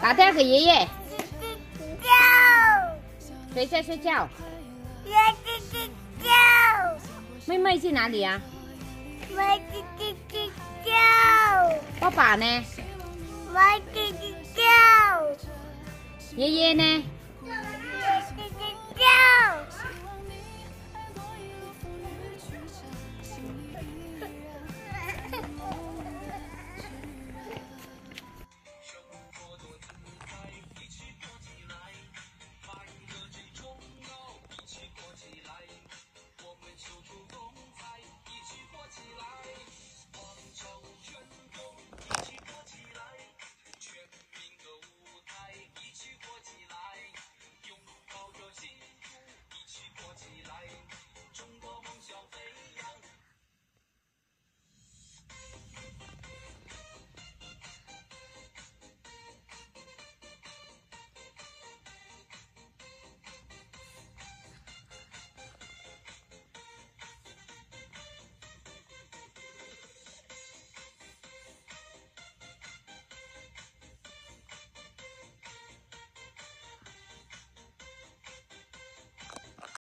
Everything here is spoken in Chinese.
打电话给爷爷。睡觉。谁在睡觉？爷爷睡觉。妹妹去哪里啊？妹妹睡觉。爸爸呢？妹妹睡觉。爷爷呢？